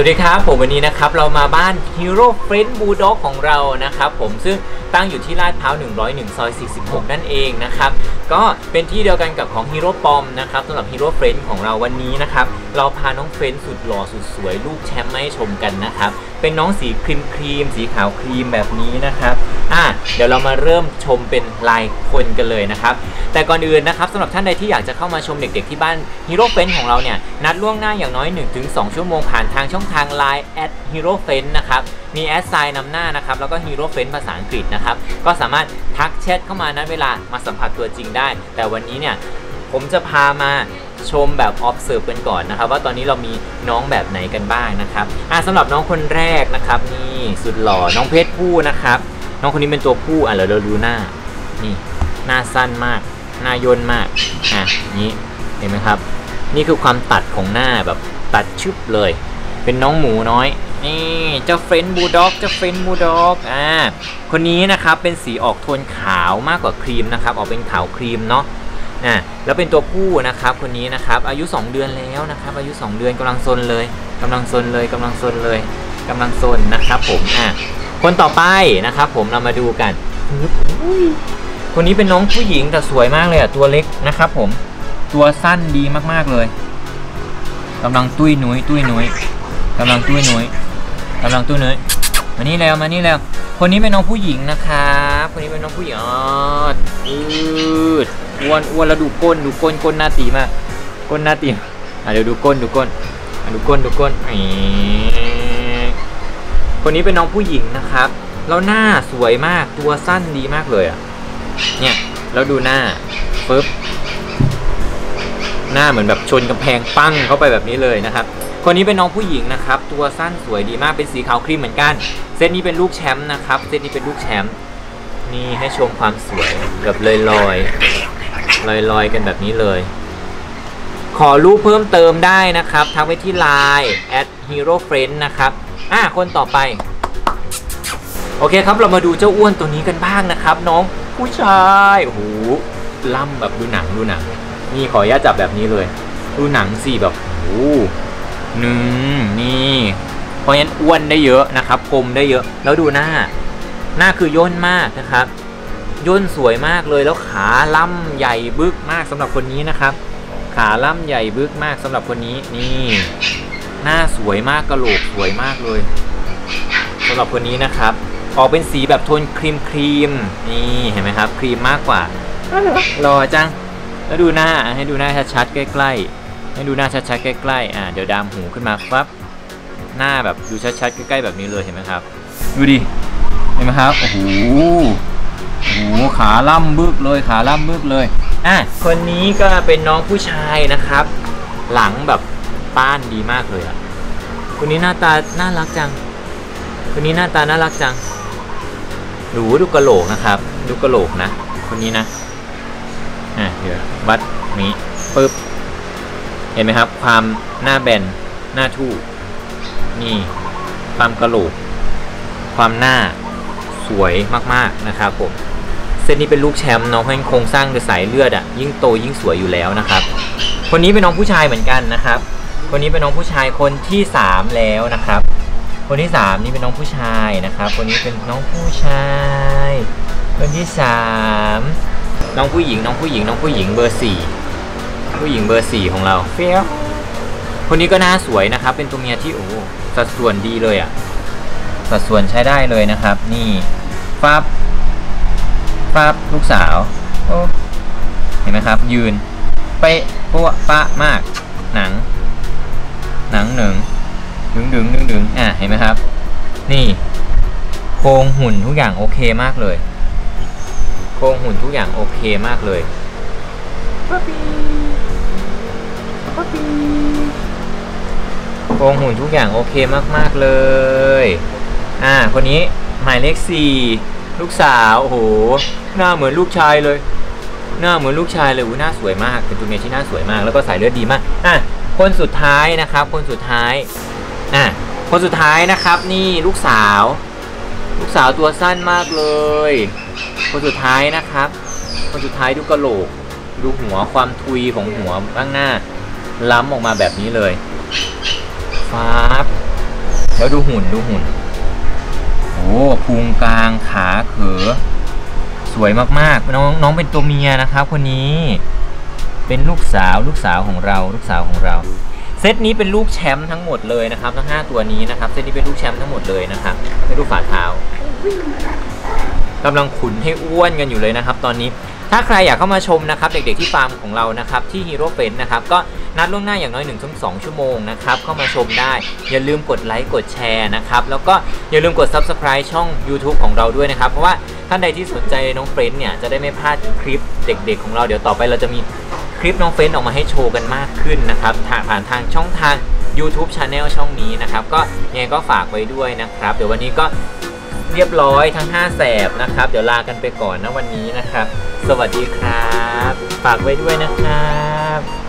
สวัสดีครับผมวันนี้นะครับเรามาบ้าน Hero Friend Bulldog ของเรานะครับผมซึ่งตั้งอยู่ที่ลาดพร้าว 101 ซอย 46 นั่นเองนะครับก็เป็นที่เดียวกันกับของ Hero ปอมนะครับสำหรับ Hero Friend ของเราวันนี้นะครับเราพาน้องเฟรนสุดหล่อสุดสวยลูกแชมป์มาให้ชมกันนะครับเป็นน้องสีครีมครีมสีขาวครีมแบบนี้นะครับ อะเดี๋ยวเรามาเริ่มชมเป็นลายคนกันเลยนะครับ แต่ก่อนอื่นนะครับสำหรับท่านใดที่อยากจะเข้ามาชมเด็กๆที่บ้าน Hero Friend ของเราเนี่ยนัดล่วงหน้าอย่างน้อย 1-2 ชั่วโมงผ่านทางช่องทาง Line at Hero Friend นะครับมีแอดไซน์นำหน้านะครับแล้วก็ Hero Friend ภาษาอังกฤษนะครับก็สามารถทักแชทเข้ามานัดเวลามาสัมผัสตัวจริงได้ แต่วันนี้เนี่ยผมจะพามาชมแบบ observe กันก่อนนะครับ ว่าตอนนี้เรามีน้องแบบไหนกันบ้างนะครับอะสำหรับน้องคนแรกนะครับนี่สุดหล่อน้องเพชรผู้นะครับ น้องคนนี้เป็นตัวผู้อะเดี๋ยวเราดูหน้า นี่ หน้าสั้นมาก หน้าย่นมาก อะ นี้ เห็นไหมครับ นี่คือความตัดของหน้าแบบตัดชึบเลย เป็นน้องหมูน้อย นี่เจ้า French Bulldog เจ้า French Bulldog อ่า คนนี้นะครับ เป็นสีออกโทนขาวมากกว่าครีมนะครับ ออกเป็นขาวครีมเนาะอ่าแล้วเป็นตัวผู้นะครับคนนี้นะครับ อายุ 2 เดือนแล้วนะครับ อายุ 2 เดือนกำลังซนเลยกำลังซนเลยกำลังซนเลยกำลังซนนะครับผมอ่า คนต่อไปนะครับผมเรามาดูกันคนนี้เป็นน้องผู้หญิงแต่สวยมากเลยอะตัวเล็กนะครับผมตัวสั้นดีมากๆเลยกำลังตุ้ยนุ้ยตุ้ยนุ้ยกำลังตุ้ยนุ้ยกำลังตุ้ยนุ้ยมานี่แล้วมานี่แล้ว คนนี้เป็นน้องผู้หญิงนะครับคนนี้เป็นน้องผู้หญิงอ๋ออืดอ้วนอ้วนแล้วดูก้นดูก้นก้นหน้าตีมากก้นหน้าตีอะเดี๋ยวดูก้นดูก้นอะดูก้นดูก้นแหม คนนี้เป็นน้องผู้หญิงนะครับ แล้วหน้าสวยมากตัวสั้นดีมากเลยอะ เนี่ยแล้วดูหน้าปึ๊บหน้าเหมือนแบบชนกำแพงปั้งเข้าไปแบบนี้เลยนะครับ คนนี้เป็นน้องผู้หญิงนะครับ ตัวสั้นสวยดีมากเป็นสีขาวครีมเหมือนกัน เซตนี้เป็นลูกแชมป์นะครับ เซตนี้เป็นลูกแชมป์นี่ให้ชมความสวยแบบลอยลอยลอยลอยกันแบบนี้เลย ขอรูปเพิ่มเติมได้นะครับทักไปที่ Line at hero friend นะครับ อะคนต่อไป โอเคครับเรามาดูเจ้าอ้วนตัวนี้กันบ้างนะครับ น้องผู้ชายโอ้โหล่ำแบบดูหนังดูหนัง นี่ขออนุญาตจับแบบนี้เลย ดูหนังสิแบบโอ้หนึ่งนี่เพราะฉะนั้นอ้วนได้เยอะนะครับคมได้เยอะ แล้วดูหน้า หน้าคือย่นมากนะครับ ย่นสวยมากเลยแล้วขาล่ำใหญ่บึกมากสำหรับคนนี้นะครับ ขาล่ำใหญ่บึกมากสำหรับคนนี้นี่ หน้าสวยมากกระโหลกสวยมากเลยสำหรับคนนี้นะครับ ออกเป็นสีแบบโทนครีมครีมนี่เห็นไหมครับ ครีมมากกว่ารอจัง แล้วดูหน้าให้ดูหน้าชัดๆใกล้ๆ ให้ดูหน้าชัดๆใกล้ๆอ่าเดี๋ยวดามหูขึ้นมาปั๊บหน้าแบบดูชัดๆใกล้ๆแบบนี้เลยเห็นไหมครับ ดูดิเห็นไหมครับโอ้โหโอ้โหขาล่ำบึกเลยขาล่ำบึกเลยอะคนนี้ก็เป็นน้องผู้ชายนะครับ หลังแบบ ป้านดีมากเลยอะคนนี้หน้าตาน่ารักจัง คนนี้หน้าตาน่ารักจังดูดูกระโหลกนะครับ ดูกระโหลกนะ คนนี้นะอะเดี๋ยววัดนี้ปึ๊บเห็นไหมครับ ความหน้าแบนหน้าทู่นี่ความกระโหลก ความหน้าสวยมากๆนะครับผมเซตนี้เป็นลูกแชมป์น้องเพราะโครงสร้างโดยสายเลือดอะยิ่งโตยิ่งสวยอยู่แล้วนะครับ คนนี้เป็นน้องผู้ชายเหมือนกันนะครับ คนนี้เป็นน้องผู้ชายคนที่สามแล้วนะครับ คนที่สามนี่เป็นน้องผู้ชายนะครับ คนนี้เป็นน้องผู้ชาย คนที่สามน้องผู้หญิงน้องผู้หญิงน้องผู้หญิงเบอร์สี่ผู้หญิงเบอร์สี่ของเราเฟี้ยวคนนี้ก็น่าสวยนะครับ เป็นตัวเมียที่โอ้โหสัดส่วนดีเลยอะ่ะ สัดส่วนใช้ได้เลยนะครับ นี่ฟับฟับลูกสาวโอ้เห็นไหมครับ ยืน เป๊ะปัวปะมากหนัง หนังหนึ่งดึงดึงดึงดึงอะเห็นไหมครับ นี่ โครงหุ่นทุกอย่างโอเคมากเลย โครงหุ่นทุกอย่างโอเคมากเลยโครงหุ่นทุกอย่างโอเคมากๆเลย อ่า คนนี้หมายเลขสี่ลูกสาวโอ้โหหน้าเหมือนลูกชายเลย หน้าเหมือนลูกชายเลยอู้หน้าสวยมาก เป็นตัวเมียที่หน้าสวยมาก แล้วก็สายเลือดดีมาก อะ คนสุดท้ายนะครับ คนสุดท้ายอะคนสุดท้ายนะครับนี่ลูกสาว ลูกสาวตัวสั้นมากเลย คนสุดท้ายนะครับ คนสุดท้ายดูกระโหลก ดูหัวความทุยของหัวข้างหน้า ล้ำออกมาแบบนี้เลยฟ้าบแล้วดูหุ่นดูหุ่นโอ้พุงกลางขาเขอสวยมากๆ น้องน้องเป็นตัวเมียนะครับ คนนี้ เป็นลูกสาวลูกสาวของเราลูกสาวของเรา เซตนี้เป็นลูกแชมป์ทั้งหมดเลยนะครับ ทั้ง 5 ตัวนี้นะครับ เซตนี้เป็นลูกแชมป์ทั้งหมดเลยนะครับไม่ดูกฝ่าเท้ากำลังขุนให้อ้วนกันอยู่เลยนะครับ ตอนนี้ถ้าใครอยากเข้ามาชมนะครับ เด็กๆที่ฟาร์มของเรานะครับ ที่ Hero French นะครับ ก็นัดล่วงหน้าอย่างน้อย1นถึงสชั่วโมงนะครับ เข้ามาชมได้ อย่าลืมกดไลค์กดแชร์นะครับ แล้วก็อย่าลืมกด Subscribe ช่อง YouTube ของเราด้วยนะครับ เพราะว่าท่านใดที่สนใจน้องเฟรนเนี่ยจะได้ไม่พลาดคลิปเด็กๆของเราเดี๋ยวต่อไปเราจะมี คลิปน้องเฟ้นออกมาให้โชว์กันมากขึ้นนะครับทางผ่านทางช่องทาง YouTube Channel ช่องนี้นะครับ ก็ยังไงก็ฝากไว้ด้วยนะครับ เดี๋ยววันนี้ก็เรียบร้อยทั้ง 5 แสบนะครับ เดี๋ยวลากันไปก่อนนะวันนี้นะครับ สวัสดีครับ ฝากไว้ด้วยนะครับ